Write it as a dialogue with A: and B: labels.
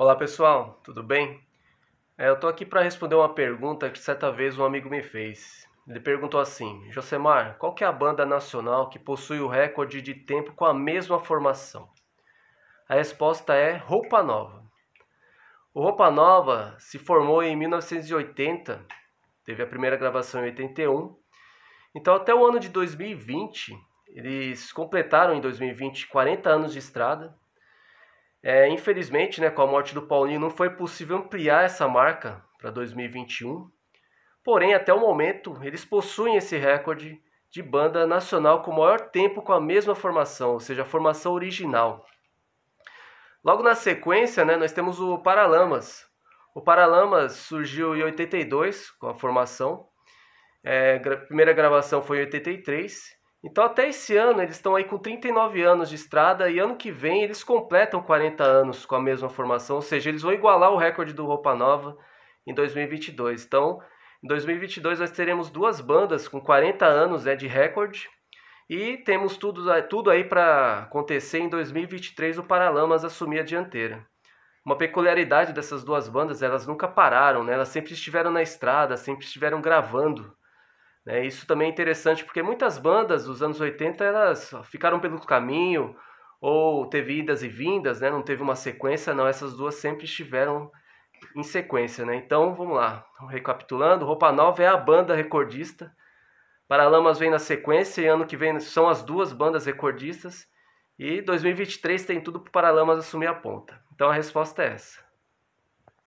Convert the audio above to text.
A: Olá pessoal, tudo bem? É, eu estou aqui para responder uma pergunta que certa vez um amigo me fez. Ele perguntou assim: Josemar, qual é a banda nacional que possui o recorde de tempo com a mesma formação? A resposta é Roupa Nova. O Roupa Nova se formou em 1980, teve a primeira gravação em 81. Então, até o ano de 2020, eles completaram em 2020 40 anos de estrada. É, infelizmente, né, com a morte do Paulinho, não foi possível ampliar essa marca para 2021. Porém, até o momento, eles possuem esse recorde de banda nacional com maior tempo com a mesma formação, ou seja, a formação original. Logo na sequência, né, nós temos o Paralamas. O Paralamas surgiu em 82 com a formação. É, a primeira gravação foi em 83 então até esse ano eles estão aí com 39 anos de estrada e ano que vem eles completam 40 anos com a mesma formação, ou seja, eles vão igualar o recorde do Roupa Nova em 2022. Então, em 2022 nós teremos duas bandas com 40 anos né, de recorde e temos tudo, tudo aí para acontecer em 2023 o Paralamas assumir a dianteira. Uma peculiaridade dessas duas bandas, elas nunca pararam, né? elas sempre estiveram na estrada, sempre estiveram gravando. Né? Isso também é interessante porque muitas bandas dos anos 80 elas ficaram pelo caminho ou teve idas e vindas, né? não teve uma sequência, não. Essas duas sempre estiveram em sequência. Né? Então vamos lá, recapitulando: Roupa Nova é a banda recordista. Paralamas vem na sequência e ano que vem são as duas bandas recordistas. E 2023 tem tudo para Paralamas assumir a ponta. Então a resposta é essa.